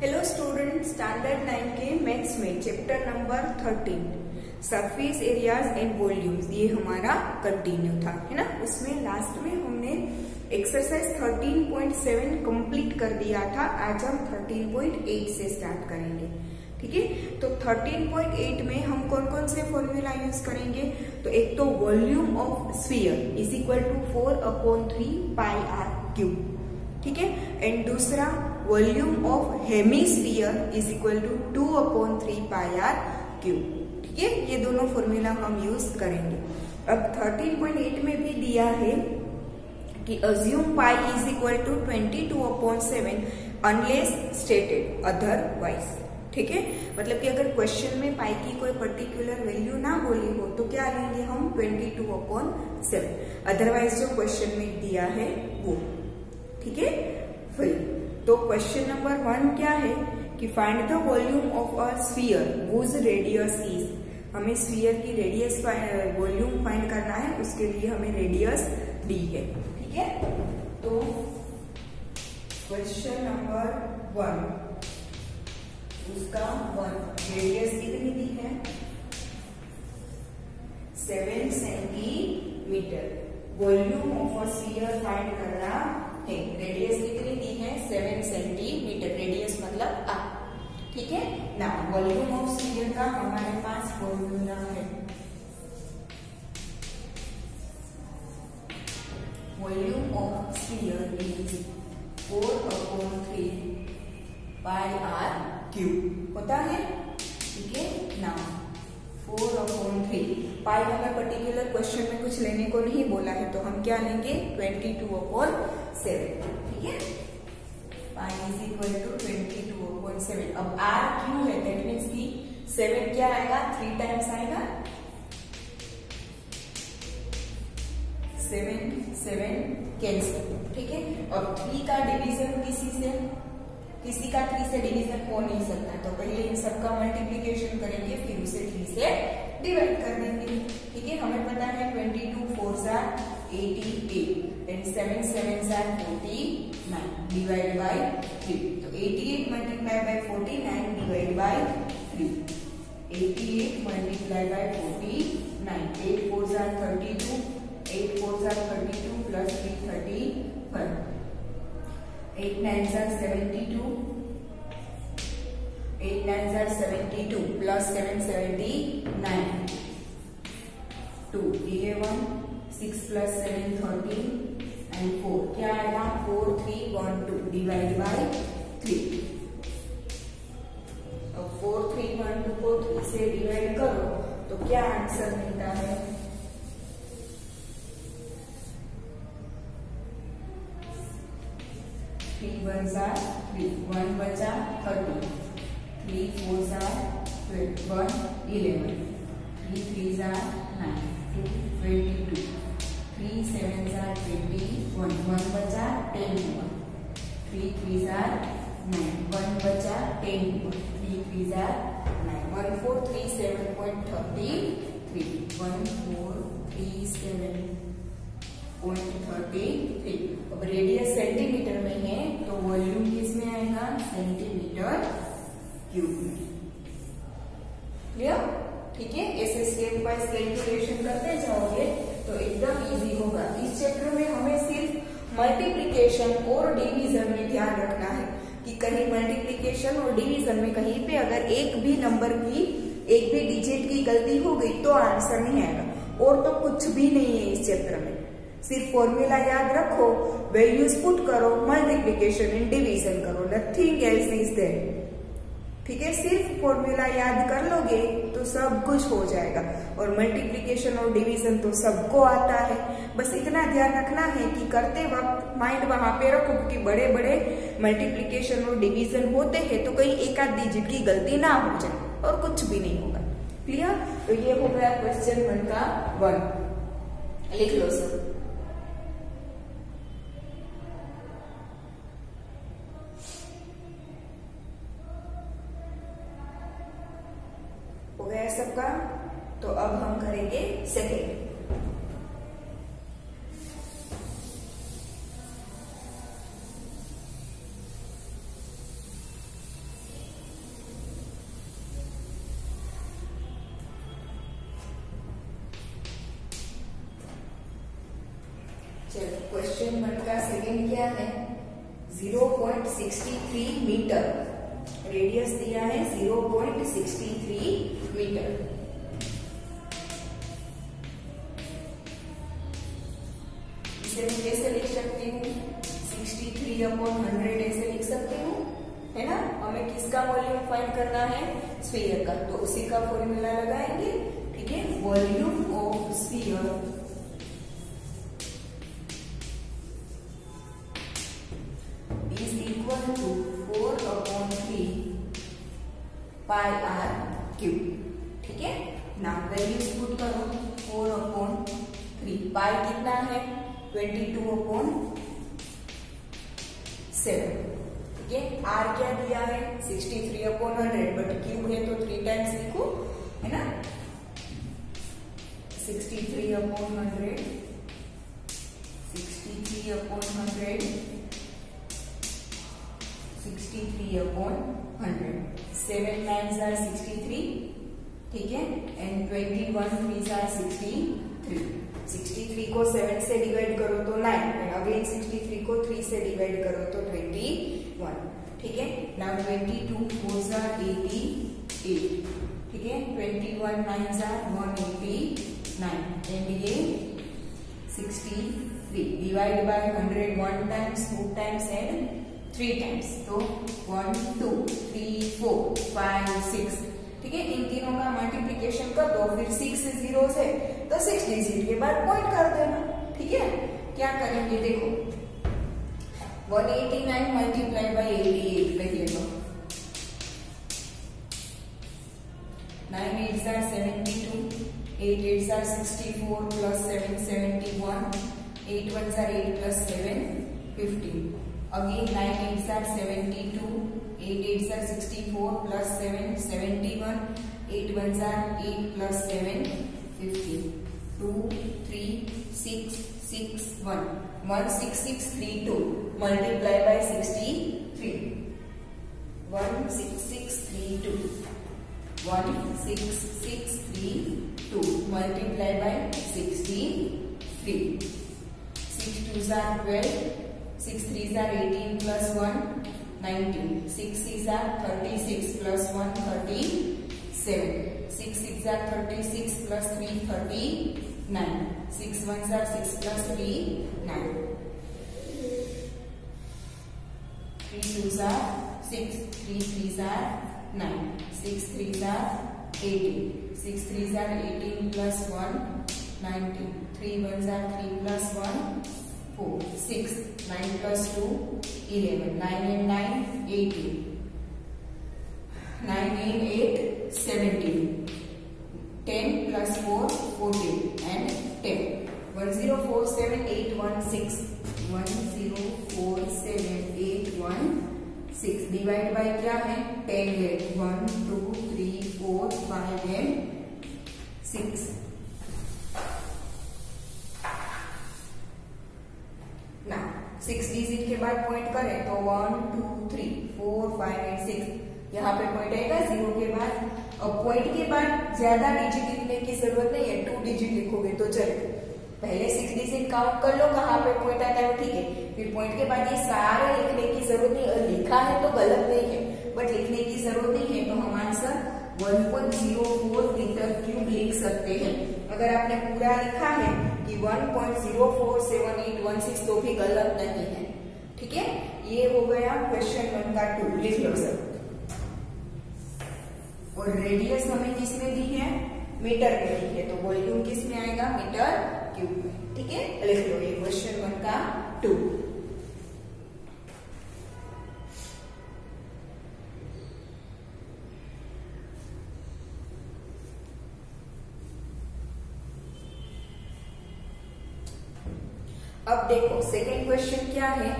Hello student standard nine के maths में chapter number thirteen surface areas and volumes ये हमारा कंटिन्यू था, है ना? उसमें लास्ट में हमने एक्सरसाइज 13.7 कंप्लीट कर दिया था, आज हम 13.8 से स्टार्ट करेंगे, ठीक है? तो 13.8 में हम कौन कौन से फॉर्मूला यूज़ करेंगे? तो एक तो volume of sphere is equal to four upon three pi r cube ठीक है? एंड दूसरा volume of hemisphere is equal to two upon three pi r cube ठीक है? ये दोनों फॉर्मूला हम यूज़ करेंगे। अब 13.8 में भी दिया है कि assume pi is equal to 22 two upon seven unless stated otherwise ठीक है? मतलब कि अगर क्वेश्चन में पाई की कोई पर्टिकुलर वैल्यू ना बोली हो तो क्या लेंगे हम? 22 टू अपॉन सेवन अदरवाइज़ जो क्वेश्चन में दिया है वो। ठीक है? फिर तो क्वेश्चन नंबर वन क्या है? कि find the volume of a sphere whose radius is हमें स्फीयर की रेडियस वॉल्यूम फाइंड करना है, उसके लिए हमें रेडियस डी है। ठीक है? तो क्वेश्चन नंबर वन उसका वन रेडियस कितनी दी है? Seven centimetre volume of a sphere find करना है। रेडियस कितनी दी है? सेवन सेंटीमीटर रेडियस मतलब आ ठीक है? ना वॉल्यूम ऑफ़ स्फीयर का हमारे पास फॉर्मूला है। Volume of sphere is four upon three pi r cube होता है। ठीक है? ना फोर अपॉन थ्री पाई अगर पर्टिकुलर क्वेश्चन में कुछ लेने को नहीं बोला है तो हम क्या लेंगे? ट्वेंटी टू अपॉन सेवन क्या आएगा? थ्री टाइम्स आएगा। सेवन सेवन कैंसिल ठीक है? और थ्री का डिवीज़न किसी से? किसी का थ्री से डिवीज़न हो नहीं सकता। तो पहले इन सबका मल्टीप्लीकेशन करेंगे, फिर उसे थ्री से डिवाइड कर देंगे। ठीक है? हमें पता है twenty two four jar eighty eight Then 7 sevens are 49 divided by 3. So 88 multiplied by 49 divided by 3. 88 multiplied by 49. 8 fours are 32. 8 fours are 32 plus 3 31. 8 nines are 72. 8 nines are 72 plus 7 79. 2. ये वन 6 plus 7 13. एंड फोर क्या आएगा four three one two divide by three तो four three one two को three से divide करो तो क्या answer मिलता है? थ्री वन जार थ्री वन बचा थर्टी थ्री फोर जार वन इलेवन थ्री थ्री जार nine two twenty two jar twenty one one बचा टेन वन थ्री थ्री जार नाइन वन बचा ten one three three jar nine one four three seven point thirty three one four three seven point thirty three अब radius centimetre में है तो volume किसमें आएगा? Centimetre cube में। Clear ठीक है? ऐसे स्टेप बाय स्टेप कैलकुलेशन करते जाओगे। तो एकदम इजी होगा। इस चैप्टर में हमें सिर्फ़ मल्टीप्लीकेशन और डिवीज़न में ध्यान रखना है कि कहीं मल्टीप्लीकेशन और डिवीज़न में कहीं पे अगर एक भी नंबर की, एक भी डिजिट की गलती हो गई तो आंसर नहीं आएगा। और तो कुछ भी नहीं है इस चैप्टर में। सिर्फ़ फॉर्मूला याद रखो वैल्यूज़ पुट करो मल्टीप्लीकेशन एंड डिवीज़न करो। नथिंग एल्स इज़ देयर ठीक है? सिर्फ़ फॉर्मूला याद कर लोगे सब कुछ हो जाएगा। और मल्टीप्लीकेशन और डिवीज़न तो सबको आता है। बस इतना ध्यान रखना है कि करते वक्त माइंड वहाँ पे रखो कि बड़े बड़े मल्टीप्लीकेशन और डिवीज़न होते हैं तो कहीं एक आध डिजिट की गलती ना हो जाए, और कुछ भी नहीं होगा। क्लियर तो ये हो गया क्वेश्चन वन का वन लिख लो सर हो गया सबका तो अब हम करेंगे सेकेंड 63 अपॉन हंड्रेड ऐसे लिख सकती हूँ, है ना? हमें किसका वॉल्यूम फाइंड करना है? स्फीयर का। तो उसी का फॉर्मूला लगाएँगे, ठीक है? Volume of sphere pi r cube ठीक है? ना वैल्यूज़ पुट करो फोर अपॉन थ्री पाई कितना है? Twenty two upon seven. है? आर क्या दिया है? Sixty three upon hundred but cube है तो थ्री टाइम्स लिखो है ना? Sixty three upon hundred sixty three upon hundred sixty three upon hundred seven nine r sixty three ठीक है? And twenty one three r sixty three sixty three को seven से divide करो तो nine and again sixty three को three से divide करो तो ट्वेंटी वन ठीक है? Now twenty two four r eighty eight ठीक है? Twenty one nine r one eighty nine and ये sixty three divide by hundred one times two times and three times तो one two three four five six ठीक है? इन तीनों का multiplication कर दो, फिर सिक्स ज़ीरो से तो सिक्स डिजिट के बाद पॉइंट कर देना ठीक है? क्या करेंगे? देखो 189 मल्टीप्लाई बाय 88 लिख लेना nine eight r seventy two eight eight r sixty four plus seven seventy one eight one r eight plus seven fifteen Again 9 8s are 72, 8 8s are 64 plus 7 71, 8 1s are 8 plus 7 15, 2 3 6 6 1, 1 6 6 3 2 multiply by 63, 1 6 6 3 2, 1 6 6 3 2 multiply by 63, 6 2s are 12 6 3s are 18 plus 1 19 6 6s are 36 plus 1 37 6 6s are 36 plus 3 39 6 1s are 6 plus 3 9 3 2s are 6 3 3s are 9 6 3s are 18 6 3s are 18 plus 1 19 3 1s are 3 plus 1 4, 6, 9 plus 2, 11, 9 and 9, 18, 9 and 8, 17, 10 plus 4, 14 and 10. 1047816 1047816 divide by क्या है? 10 है. 1 2 3 4 5 and 6 six digit के बाद point करें तो one two three four five and six यहाँ पे point आएगा. ज़ीरो के बाद अब पॉइंट के बाद ज़्यादा डिजिट लिखने की ज़रूरत नहीं है टू डिजिट लिखोगे तो चले। पहले सिक्स डिजिट काउंट कर लो कहाँ पे पॉइंट आता है, ठीक है। फिर पॉइंट के बाद ये सारे लिखने की ज़रूरत नहीं लिखा है तो गलत नहीं है बट लिखने की ज़रूरत नहीं है तो हम आंसर 1.04 मीटर क्यूब लिख सकते हैं। अगर आपने पूरा लिखा है कि 1.047816 तो भी गलत नहीं है, ठीक है। ये हो गया क्वेश्चन वन का टू लिख लो सर। और रेडियस हमें किसमें दी है? मीटर में दी है। तो वॉल्यूम किसमें आएगा? मीटर क्यूब में। ठीक है? लिख लो ये क्वेश्चन वन का टू अब देखो सेकेंड क्वेश्चन क्या है?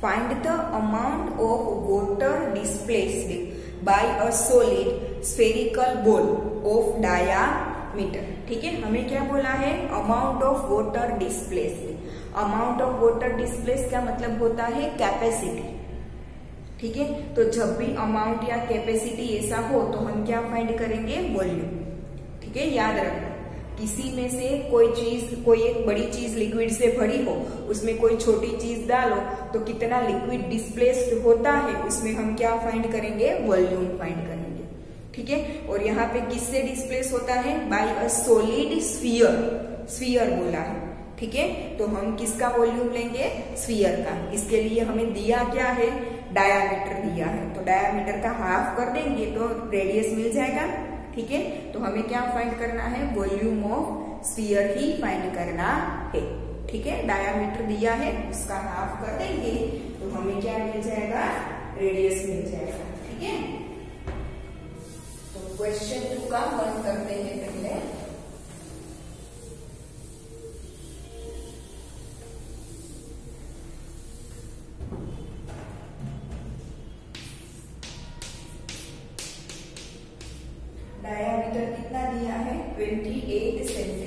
Find the amount of water displaced by a solid spherical ball of diameter ठीक है? हमें क्या बोला है? Amount of water displaced amount of water displace का मतलब होता है? कैपेसिटी ठीक है? तो जब भी अमाउंट या कैपेसिटी ऐसा हो तो हम क्या फाइंड करेंगे? वॉल्यूम ठीक है? याद रखना। किसी में से कोई चीज़, कोई एक बड़ी चीज़ लिक्विड से भरी हो, उसमें कोई छोटी चीज़ डालो तो कितना लिक्विड डिस्प्लेस्ड होता है, उसमें हम क्या फाइंड करेंगे? वॉल्यूम फाइंड करेंगे। ठीक है? और यहाँ पे किससे डिस्प्लेस होता है? By a solid sphere sphere बोला है। ठीक है? तो हम किसका वॉल्यूम लेंगे? स्फीयर का। इसके लिए हमें दिया क्या है? डायामीटर दिया है। तो डायामीटर का हाफ़ कर देंगे तो रेडियस मिल जाएगा। ठीक है? तो हमें क्या फाइंड करना है? वॉल्यूम ऑफ़ स्फीयर ही फाइंड करना है। ठीक है? डायामीटर दिया है, उसका हाफ़ कर देंगे तो हमें क्या मिल जाएगा? रेडियस मिल जाएगा। ठीक है? क्वेश्चन टू का वन करते हैं पहले। डायामीटर कितना दिया है? 28 सेंटीमीटर।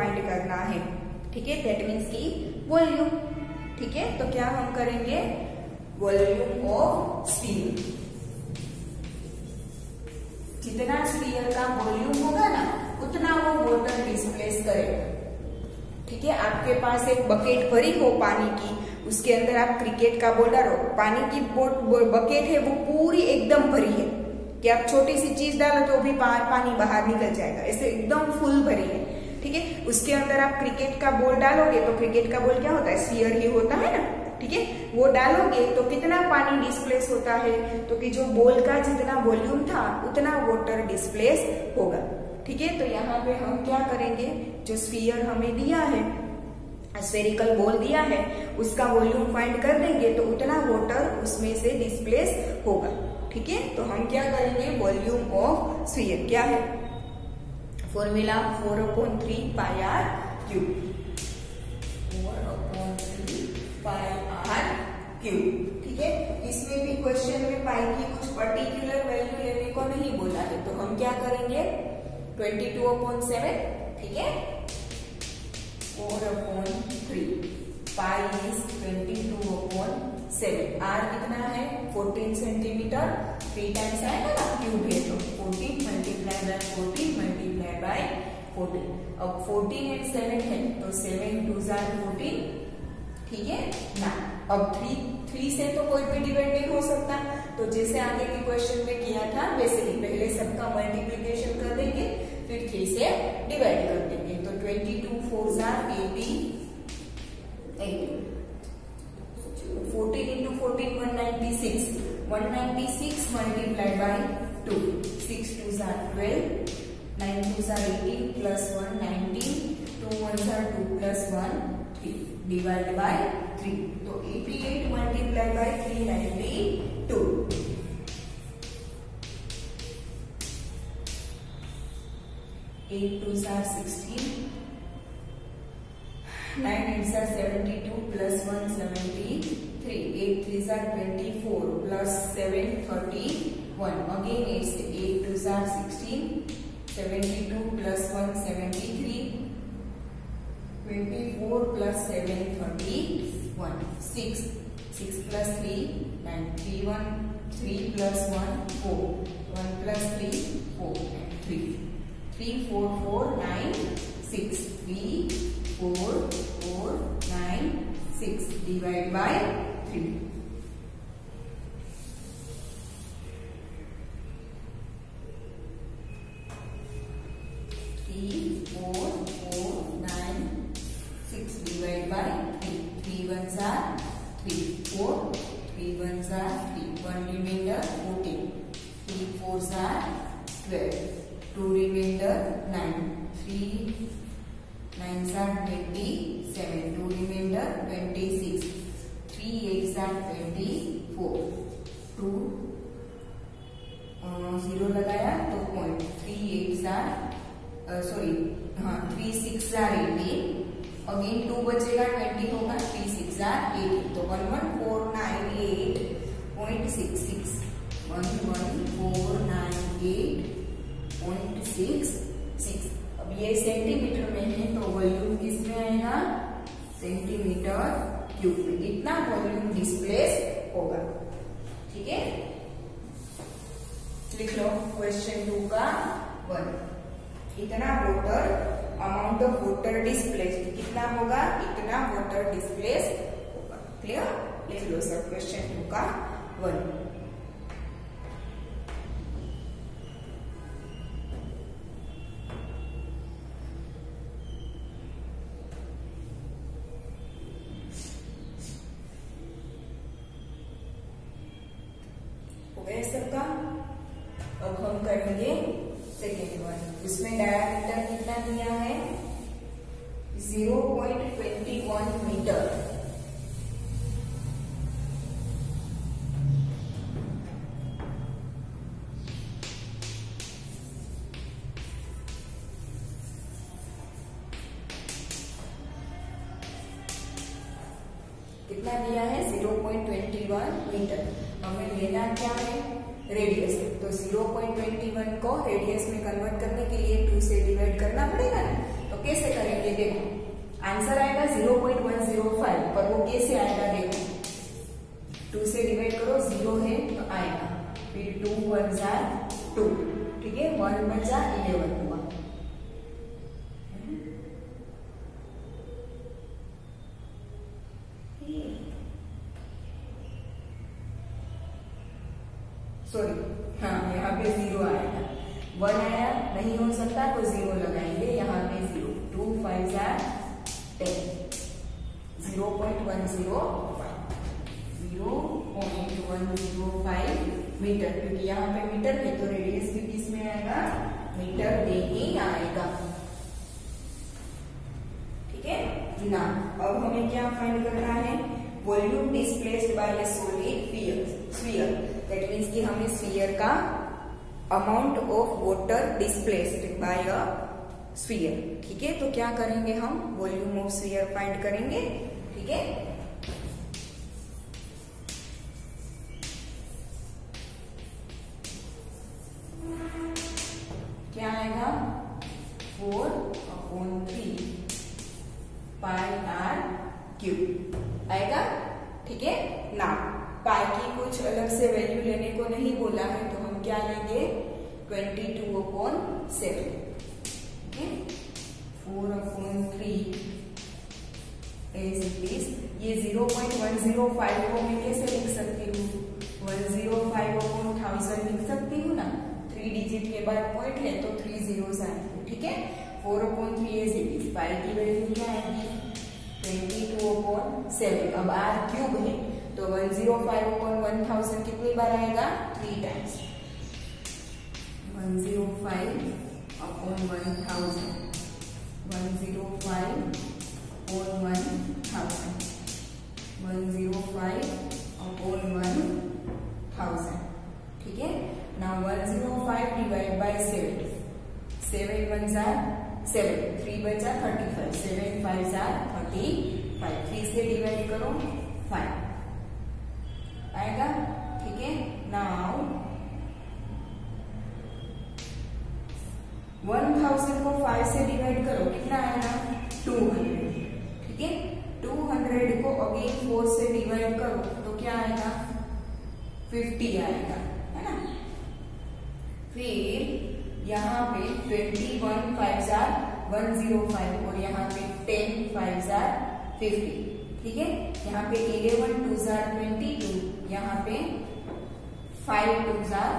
फाइंड करना है। ठीक है? दैट मीन्स की वॉल्यूम ठीक है? तो क्या हम करेंगे? वॉल्यूम ऑफ़ स्फीयर जितना स्फीयर का वॉल्यूम होगा ना, उतना वो वाटर डिस्प्लेस करेगा ठीक है? आपके पास एक बकेट भरी हो पानी की, उसके अंदर आप क्रिकेट का बॉल डालो पानी की बकेट है, वो पूरी एकदम भरी है। कि आप छोटी सी चीज़ डालो तो भी पानी बाहर निकल जाएगा। ऐसे एकदम फुल भरी है। ठीक है? उसके अंदर आप क्रिकेट का बॉल डालोगे तो क्रिकेट का बॉल क्या होता है? स्फीयर ही होता है ना? ठीक है? वो डालोगे तो कितना पानी डिस्प्लेस होता है? तो कि जो बॉल का जितना वॉल्यूम था, उतना वाटर डिस्प्लेस होगा। ठीक है? तो यहाँ पे हम क्या करेंगे? जो स्फीयर हमें दिया है स्फेरिकल बॉल दिया है, उसका वॉल्यूम फाइंड कर देंगे तो उतना वाटर उसमें से डिस्प्लेस होगा। ठीक है? तो हम क्या करेंगे? वॉल्यूम ऑफ़ स्फीयर क्या है? Formula four upon three pi r cube four upon three pi r cube ठीक है? इसमें भी क्वेश्चन में पाई की कुछ पर्टिकुलर वैल्यू लेने को नहीं बोला है। तो हम क्या करेंगे? ट्वेंटी टू अपॉन सेवन ठीक है? Four upon three pi is twenty two upon seven r कितना है? फोर्टीन सेंटीमीटर थ्री टाइम्स आएगा ना? क्यूब है तो fourteen multiply by fourteen multiply by fourteen अब फोर्टीन एंड सेवन है तो सेवन टू जार फोर्टीन ठीक है? ना अब थ्री थ्री से तो कोई भी डिवाइड नहीं हो सकता। तो जैसे आगे के क्वेश्चन में किया था, वैसे ही पहले सबका मल्टीप्लीकेशन कर देंगे, फिर थ्री से डिवाइड कर देंगे। तो twenty two four jar eighty fourteen into fourteen one ninety six one ninety six multiplied by two six two jar twelve nine two jar eighteen plus one nineteen, two one jar two plus one three divide by three. तो eighty eight multiply by three ninety two eight two jar sixteen nine eight jar seventy two plus one seventy three eight three jar twenty four plus seven thirty 72 plus 173 24 plus 7 31 6 6 plus 3 9 3 1 3 plus 1 4 1 plus 3 4 and 3 3 4 4 9 6 3 4 4 9 6 divided by 3 three six r eight तो one one four nine eight point six six one one four nine eight point six six अब ये centimetre में है तो volume किसमें आएगा centimetre cube में इतना वॉल्यूम डिस्प्लेस होगा ठीक है लिख लो क्वेश्चन टू का वन इतना water amount of water displace कितना होगा इतना वोटर डिस्प्लेस क्लियर लिख लो सर क्वेश्चन टू का वन गया सबका? अब हम करेंगे सेकेंड वन उसमें डायमीटर कितना दिया है? 0.21 मीटर 0.21 को रेडियस में कन्वर्ट करने के लिए टू से डिवाइड करना पड़ेगा ना? तो कैसे करेंगे देखो। आंसर आएगा 0.105 पर वो कैसे आएगा देखो? टू से डिवाइड करो ज़ीरो है तो आएगा। फिर टू वन जार टू ठीक है? One one jar eleven 1.05 metre क्योंकि यहाँ पे मीटर है तो रेडियस भी किसमें आएगा? मीटर में ही आएगा। ठीक है? ना, अब हमें क्या फाइंड करना है? Volume displaced by a solid sphere that means कि हमें स्फीयर का amount of water displaced by a sphere ठीक है? तो क्या करेंगे हम? वॉल्यूम ऑफ़ स्फीयर फाइंड करेंगे। ठीक है? क्यूब आएगा? ठीक है? ना। पाई की कुछ अलग से वैल्यू लेने को नहीं बोला है तो हम क्या लेंगे? Twenty two upon seven four upon three is ये zero point one zero five को मैं कैसे लिख सकती हूँ? One zero five upon thousand लिख सकती हूँ ना? थ्री डिजिट के बाद पॉइंट है तो थ्री ज़ीरो ठीक है? Four upon three as it is five की वैल्यू क्या आएगी। ट्वेंटी टू अपॉन सेवन अब आर क्यूब है तो one zero five upon one thousand कितनी बार आएगा? Three times one zero five upon one thousand one zero five upon one thousand one zero five upon one thousand ठीक है? ना one zero five divide by seven seven one jar seven three बचा thirty five seven five jar thirty five, three से divide करो five आएगा? ठीक है? Now one thousand को फाइव से डिवाइड करो। कितना आएगा टू हंड्रेड ठीक है? टू हंड्रेड को अगेन फोर से डिवाइड करो तो क्या आएगा? फिफ्टी आएगा, है ना? फिर यहाँ पे ट्वेंटी वन फाइव जार वन ज़ीरो फाइव और यहाँ पे टेन फाइव जार फिफ्टी ठीक है? यहाँ पे eleven two jar twenty two यहाँ पे फाइव टू जार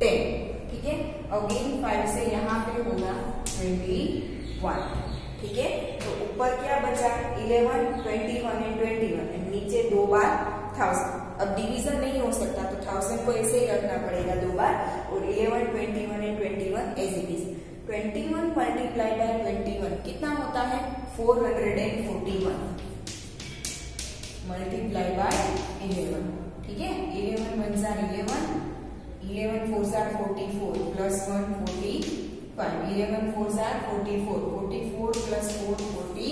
टेन ठीक है? अगेन फाइव से यहाँ पे होगा ट्वेंटी वन ठीक है? तो ऊपर क्या बचा? Eleven twenty one and twenty one and नीचे दो बार थाउज़ेंड अब डिवीज़न नहीं हो सकता तो थाउज़ेंड को ऐसे ही रखना पड़ेगा दो बार. और eleven twenty one and twenty one as it is twenty one multiply by twenty one कितना होता है? Four hundred and forty one multiply by eleven ठीक है? Eleven one jar eleven eleven four forty four plus one forty five eleven four jar forty four forty four plus four forty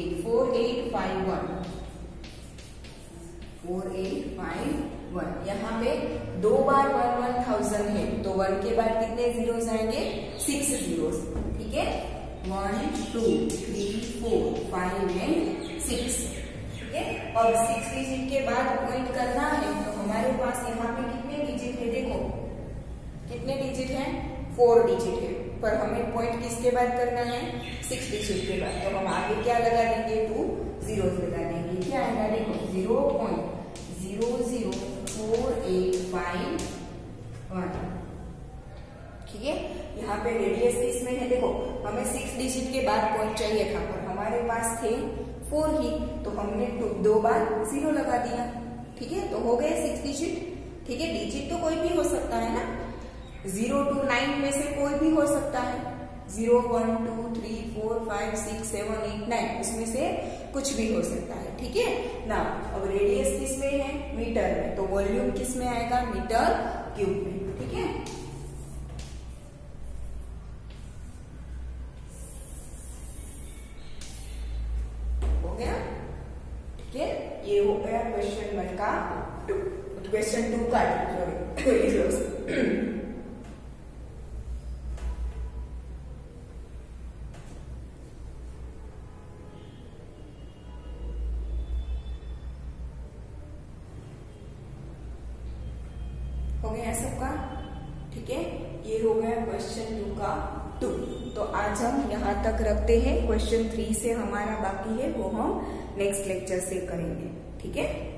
eight four eight five one यहाँ पे दो बार one one thousand है। तो one के बाद कितने zeros आएँगे? Six zeros ठीक है? One two three four five and six ठीक है? अब सिक्स डिजिट के बाद पॉइंट करना है तो हमारे पास यहाँ पे कितने डिजिट है? देखो, कितने डिजिट है? फोर डिजिट है। पर हमें पॉइंट किसके बाद करना है? सिक्स डिजिट के बाद। तो हम आगे क्या लगा देंगे? टू ज़ीरो लगा देंगे। क्या आएगा? देखो zero point zero zero five one ठीक है? यहाँ पे रेडियस किसमें है, देखो, हमें सिक्स डिजिट के बाद पॉइंट चाहिए था, पर हमारे पास थे फोर ही तो हमने दो बार ज़ीरो लगा दिया। ठीक है? तो हो गए सिक्स डिजिट ठीक है? डिजिट तो कोई भी हो सकता है ना? ज़ीरो टू नाइन में से कोई भी हो सकता है। Zero one two three four five six seven eight nine उसमें से कुछ भी हो सकता है। ठीक है? ना अब रेडियस किसमें है? मीटर में। तो वॉल्यूम किसमें आएगा? मीटर क्यूब में। ठीक है? हो गया? ठीक है? ये हो गया क्वेश्चन वन का टू क्वेश्चन टू का टू सॉरी क्वेश्चन थ्री से हमारा बाकी है वो हम नेक्स्ट लेक्चर से करेंगे। ठीक है?